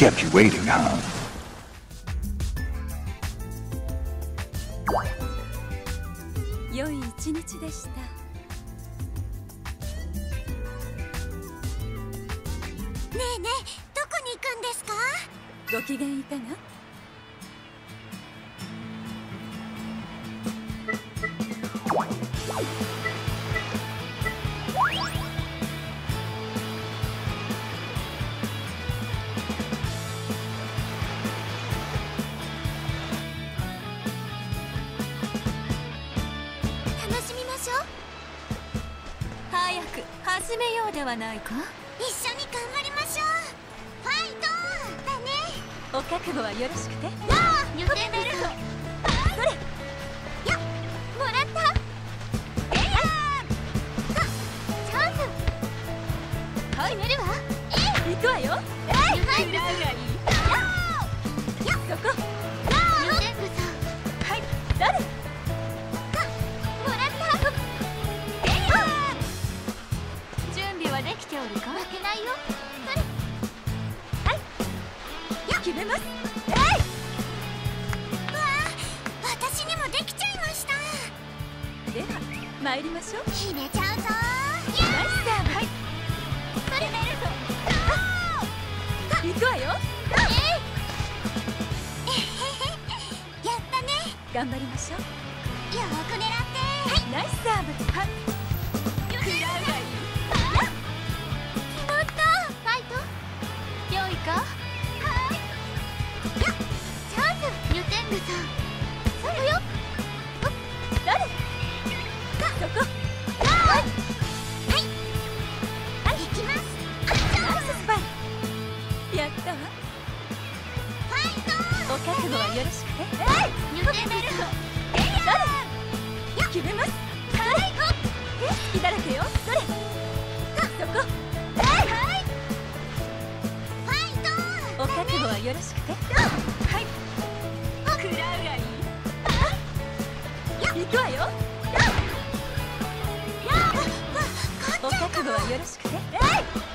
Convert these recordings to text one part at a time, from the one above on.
Kept you waiting, huh? ないよ。それ決めます。わあ私にもできちゃいました。では参りましょう。決めちゃうぞ。ナイスサーブ。はい。それベルト行くわよ。やったね。頑張りましょう。よーく狙って。ナイスサーブ。はいよろしくてニュテンベルト誰？決めます。はい好きだらけよそれそこはいはいファイトお覚悟はよろしくてはい。食らうがい。い行くわよ。お覚悟はよろしくてはいはい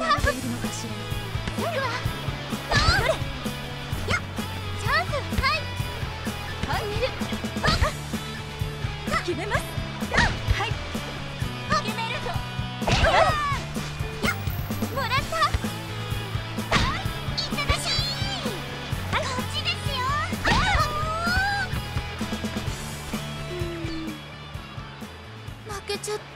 をやっているのかしら行くわそれやチャンスはいはい見る決めますはい決めるぞやもらったはいいただしこっちですよ負けちゃった。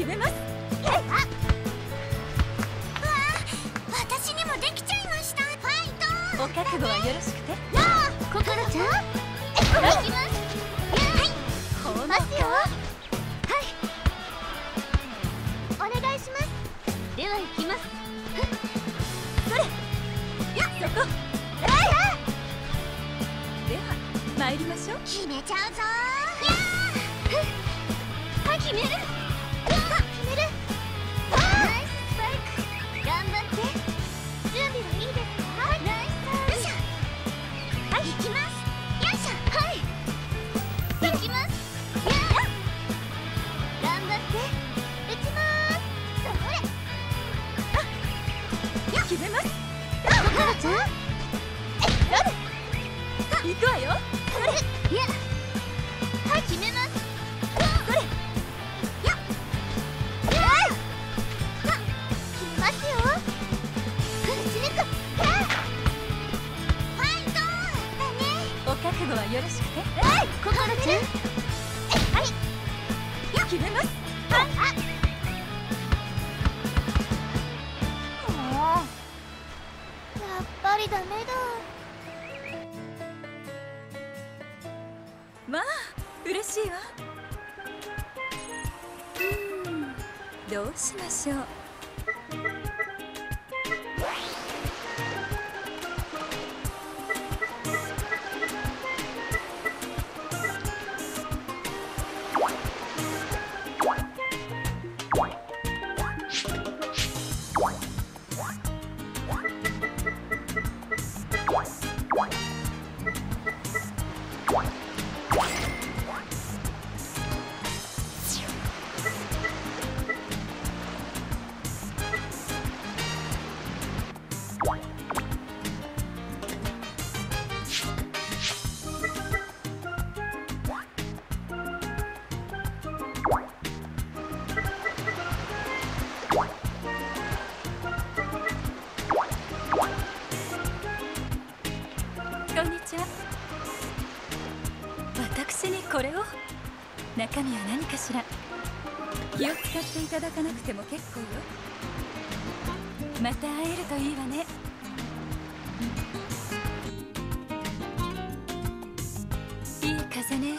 決めます。えただかなくても結構よ。また会えるといいわね。風ね。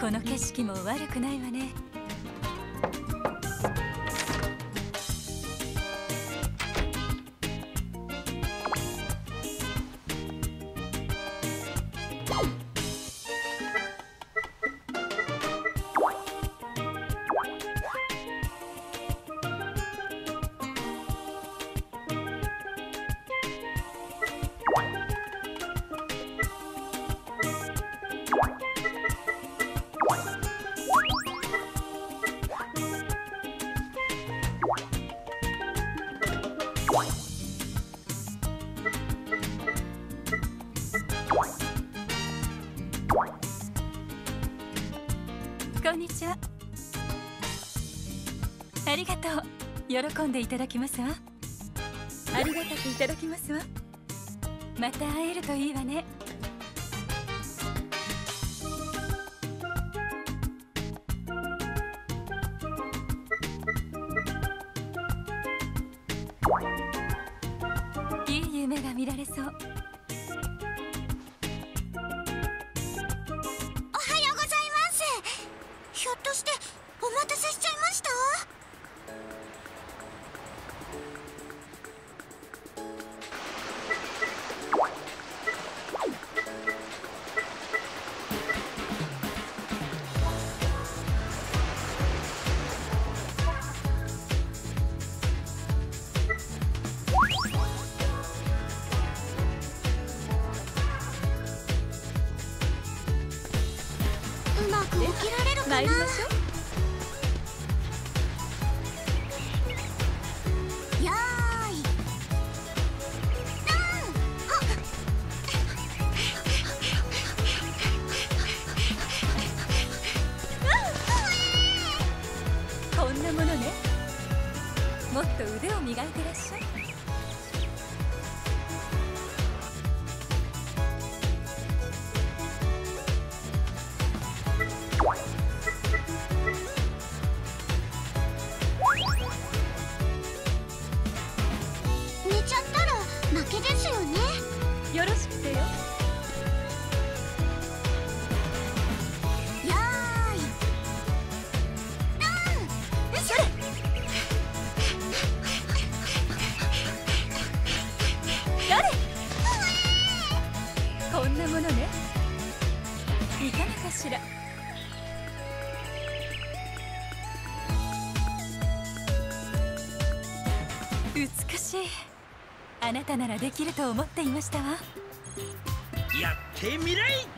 この景色も悪くないわね。喜んでいただきますわ。ありがたくいただきますわ。また会えるといいわね。ならできると思っていましたわ。やってみない！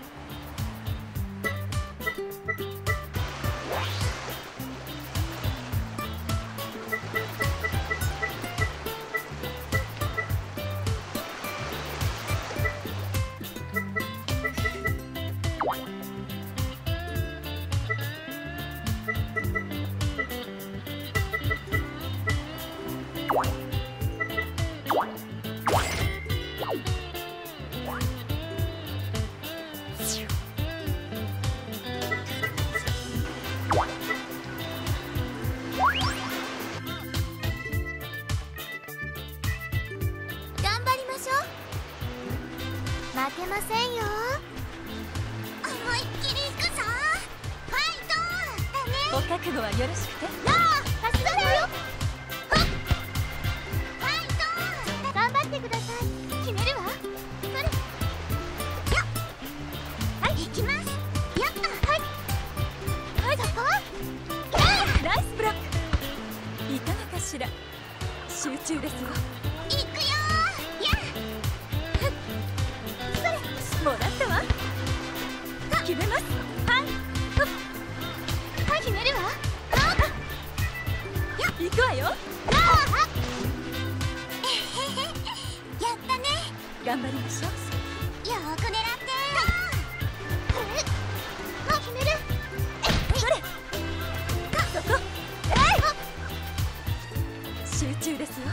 集中ですよ。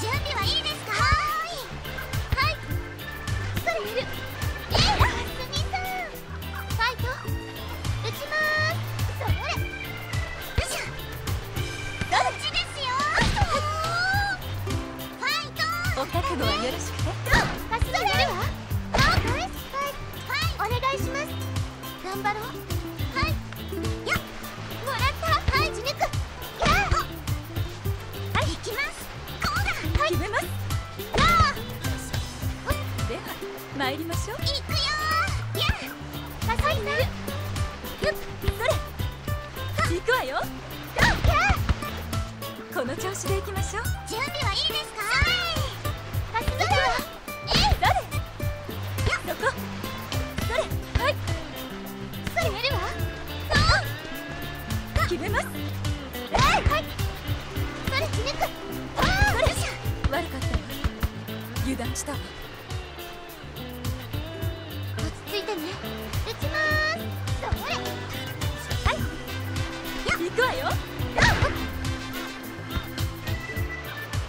準備はいいですか？はい。はい。さん。ファイト。打ちまーす。それ。よしどっちですよ？ファイト。お覚悟はよろしく。した。落ち着いてね。ちまーすれ。はい。行くわよ。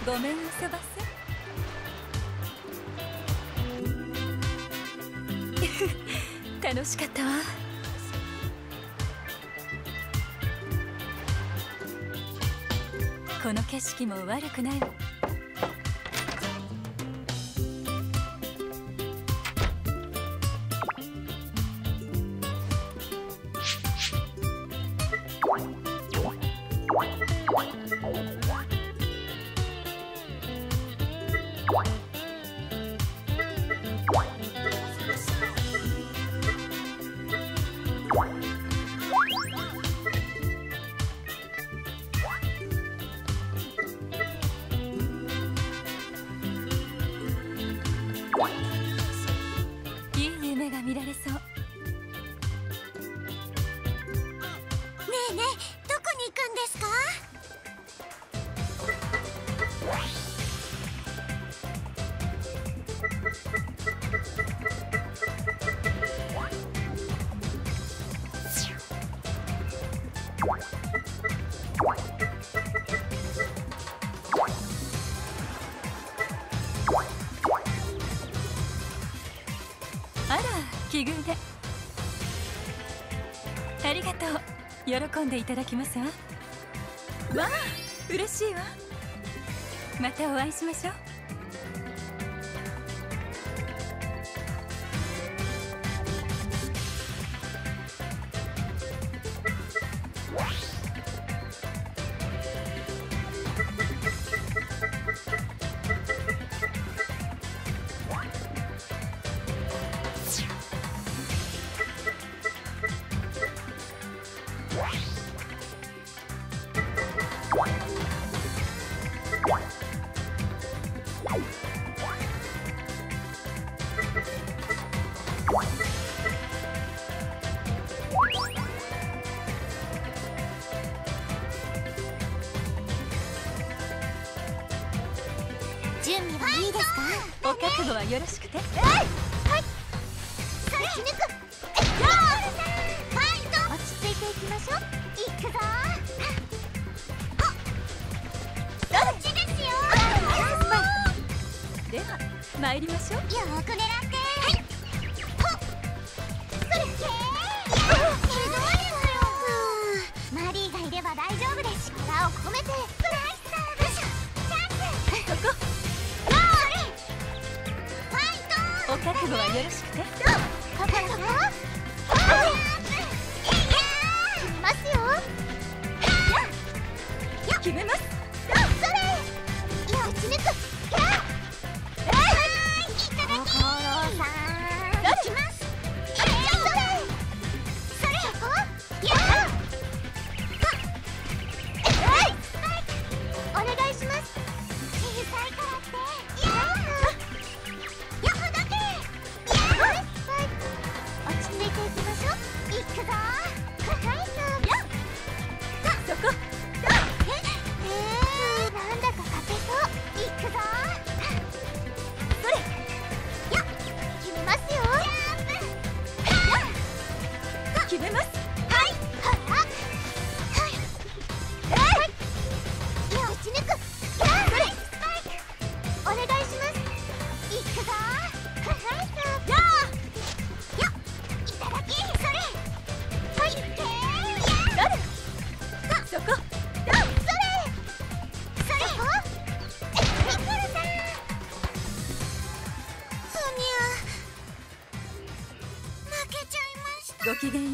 ごめん 楽しかったわ。この景色も悪くないわ。いい夢が見られそう。喜んでいただきますわ。わあ嬉しいわ。またお会いしましょう。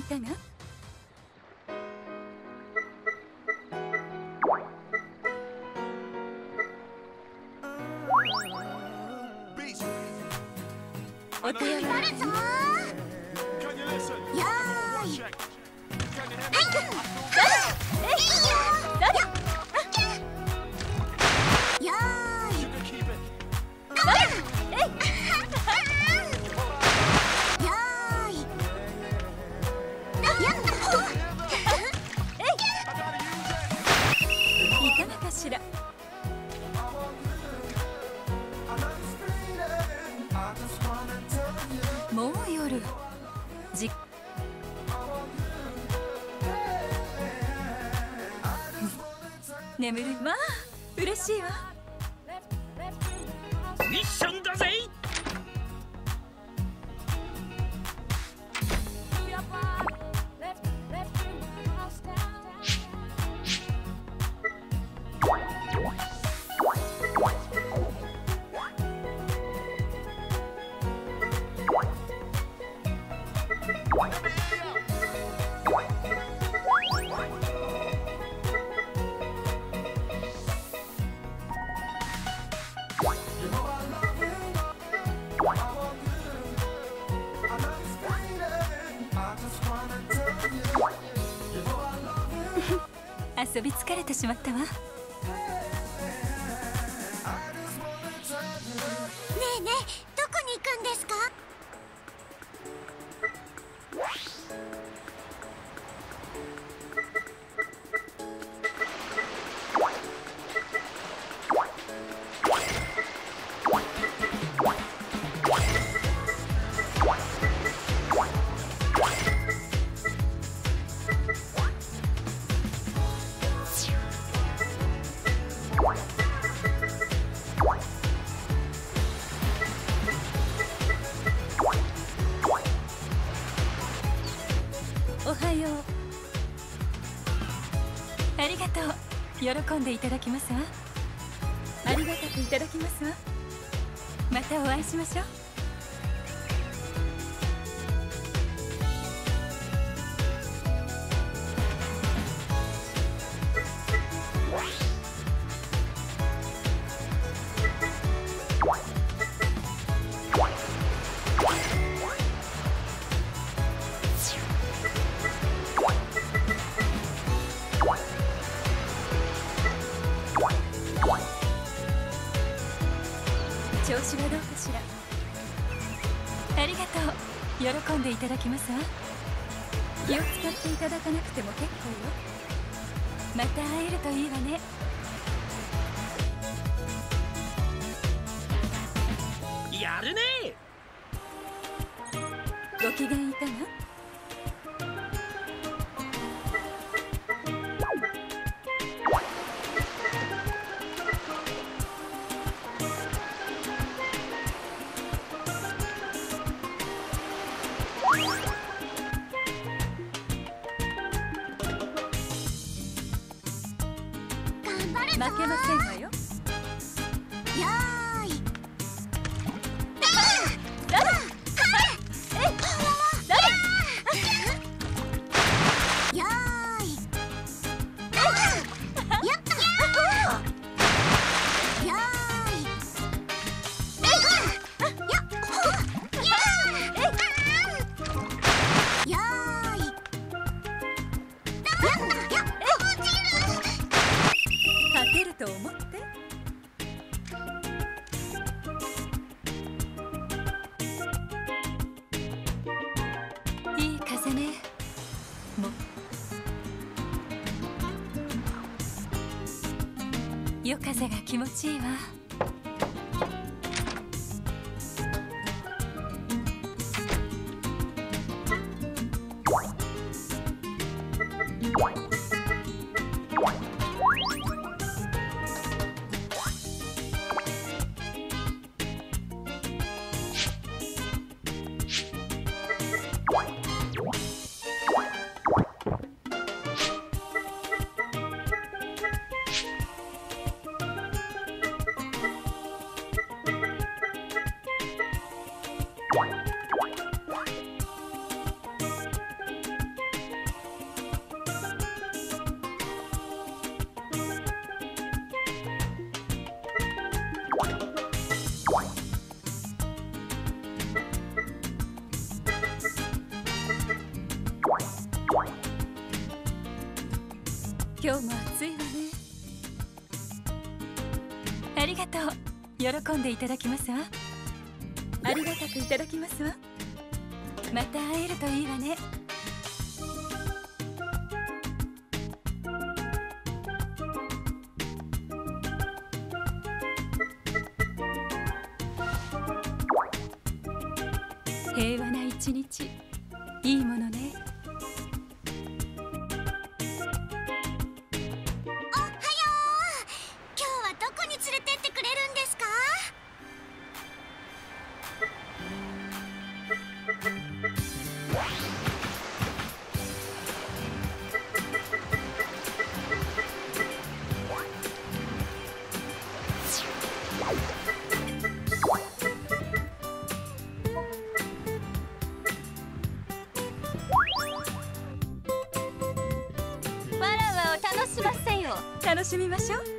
いたな嬉しいわ。ミッションだぜ。遊び疲れてしまったわ。でいただきますわ。ありがたくいただきますわ。またお会いしましょう。と喜んでいただきますわ。気を使っていただかなくても結構よ。また会えるといいわね。やるね！ご機嫌いかが？夜風が気持ちいいわ。今日も暑いわね。ありがとう。喜んでいただきますわ。ありがたくいただきますわ。また会えるといいわねしみましょう。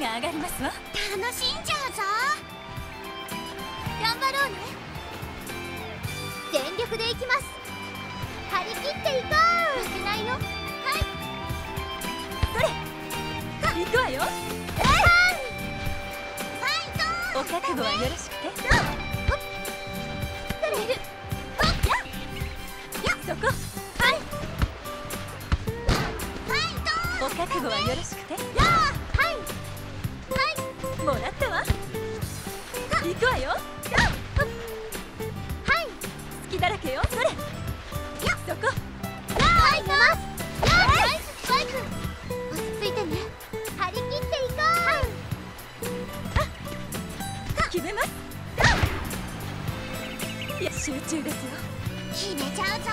が上がりますわ。楽しんじゃうぞ。頑張ろうね。全力でいきます。張り切っていこう。負けないよ。はい。それ行くわよ。ファイトお覚悟はよろしくてそれるそこはいファイトお覚悟はよろしく。もらったわ。行くわよ。はい。好きだらけよそれ。やそこ。はい。ナイススパイク。落ち着いてね。張り切っていこう。決めます。いや集中ですよ。決めちゃうぞ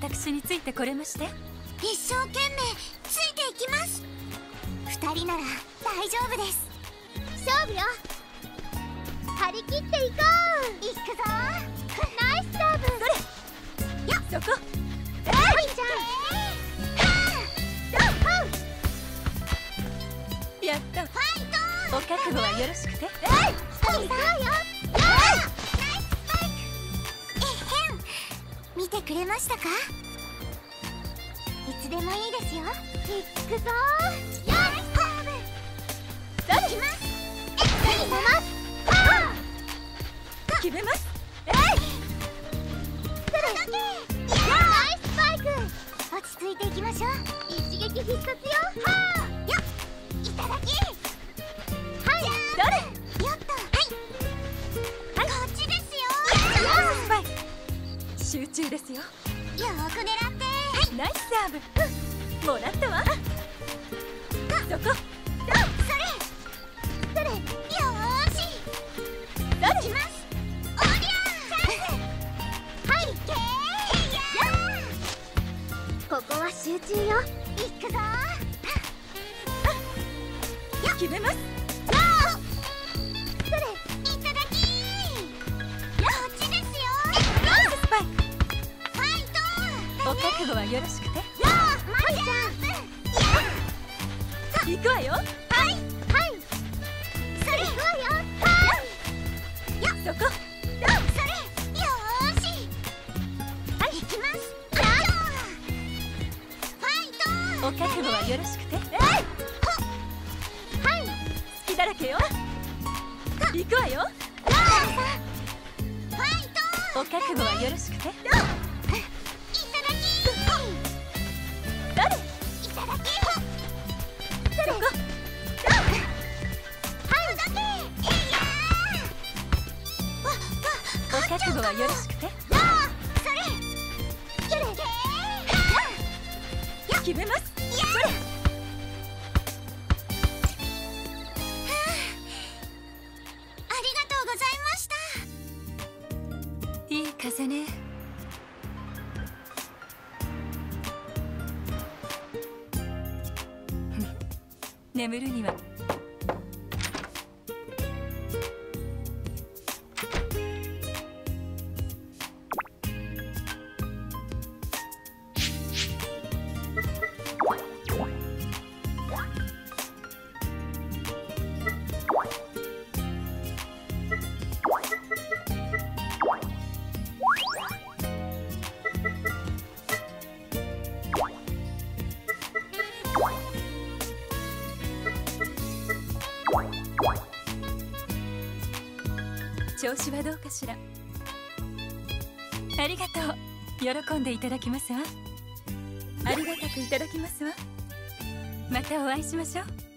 私についてこれまして？一生懸命ついていきます。二人なら大丈夫です。勝負よ。張り切っていこう。いくぞ。ナイスサーブそれ。やそこ。えい。ちゃん。はあやった。ファイト。お覚悟はよろしくて。えい。一人さよ見てくれましたか？いつでもいいですよ。いくぞやナイスサーブ誰いきます。えい寝ます。はあ決めます。えいそれナイススパイク落ち着いていきましょう一撃必殺よはあ集中ですよ。よく狙って。ナイスサーブ、もらったわ。そこ。それ。それ。よし。ます。ここは集中よ。行くぞ。決めます。後はよろしくてやあマリちゃん行くわよはいはいそれ行くわよはいよそこ眠るにはでいただきますわ。ありがたくいただきますわ。またお会いしましょう。